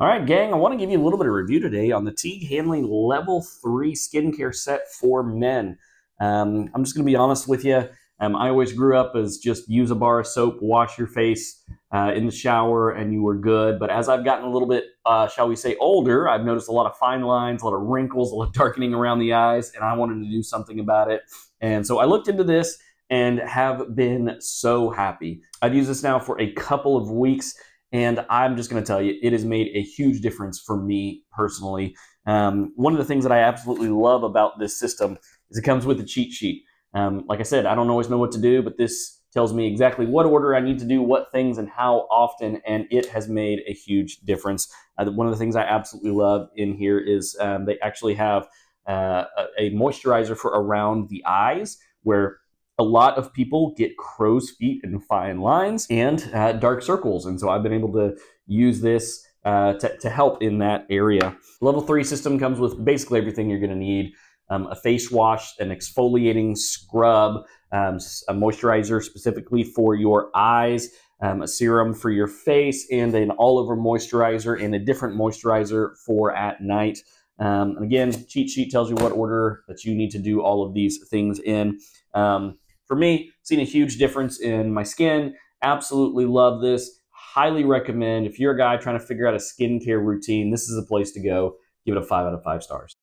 All right, gang, I want to give you a little bit of review today on the Tiege Hanley Level 3 skincare set for men. Um, I'm just going to be honest with you. Um, I always grew up as just use a bar of soap, wash your face uh, in the shower, and you were good. But as I've gotten a little bit, uh, shall we say, older, I've noticed a lot of fine lines, a lot of wrinkles, a lot of darkening around the eyes, and I wanted to do something about it. And so I looked into this and have been so happy. I've used this now for a couple of weeks and I'm just going to tell you, it has made a huge difference for me personally. Um, one of the things that I absolutely love about this system is it comes with a cheat sheet. Um, like I said, I don't always know what to do, but this tells me exactly what order I need to do what things and how often, and it has made a huge difference. Uh, one of the things I absolutely love in here is um, they actually have uh, a moisturizer for around the eyes where a lot of people get crow's feet and fine lines and uh, dark circles. And so I've been able to use this uh, to, to, help in that area. Level three system comes with basically everything you're going to need. Um, a face wash, an exfoliating scrub, um, a moisturizer specifically for your eyes, um, a serum for your face, and an all-over moisturizer and a different moisturizer for at night. Um, and again, cheat sheet tells you what order that you need to do all of these things in. Um, for me, seen a huge difference in my skin. Absolutely love this. Highly recommend. If you're a guy trying to figure out a skincare routine, this is a place to go. Give it a five out of five stars.